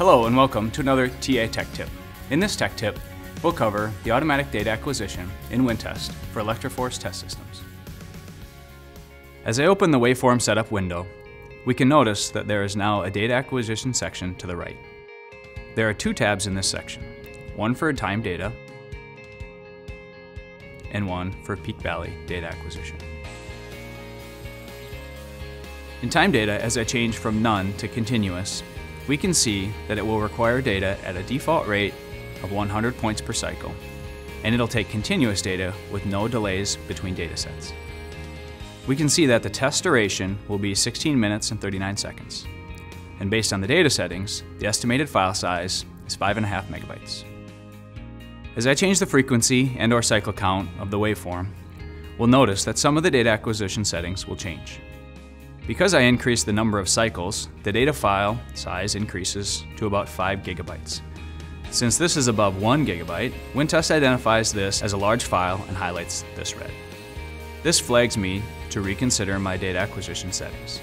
Hello and welcome to another TA Tech Tip. In this Tech Tip, we'll cover the automatic data acquisition in WinTest for ElectroForce test systems. As I open the waveform setup window, we can notice that there is now a data acquisition section to the right. There are two tabs in this section, one for time data and one for peak valley data acquisition. In time data, as I change from none to continuous, we can see that it will require data at a default rate of 100 points per cycle, and it'll take continuous data with no delays between datasets. We can see that the test duration will be 16 minutes and 39 seconds. And based on the data settings, the estimated file size is 5.5 megabytes. As I change the frequency and or cycle count of the waveform, we'll notice that some of the data acquisition settings will change. Because I increase the number of cycles, the data file size increases to about 5 gigabytes. Since this is above 1 gigabyte, WinTest identifies this as a large file and highlights this red. This flags me to reconsider my data acquisition settings.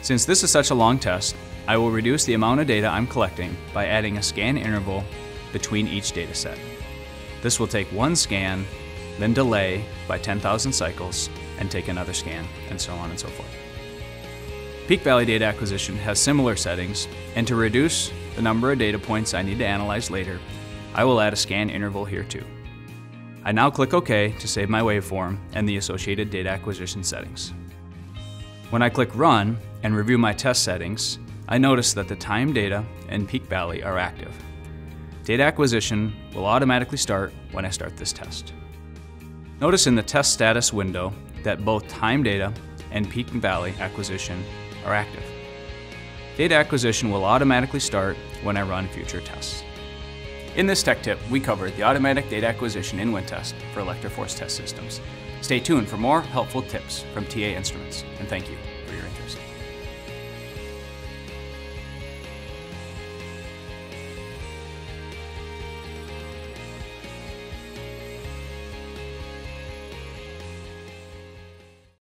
Since this is such a long test, I will reduce the amount of data I'm collecting by adding a scan interval between each dataset. This will take one scan, then delay by 10,000 cycles, and take another scan, and so on and so forth. Peak Valley Data Acquisition has similar settings, and to reduce the number of data points I need to analyze later, I will add a scan interval here too. I now click OK to save my waveform and the associated data acquisition settings. When I click Run and review my test settings, I notice that the time data and peak valley are active. Data acquisition will automatically start when I start this test. Notice in the test status window that both time data and peak valley acquisition are active. Data acquisition will automatically start when I run future tests. In this tech tip, we covered the automatic data acquisition in WinTest for ElectroForce test systems. Stay tuned for more helpful tips from TA Instruments, and thank you.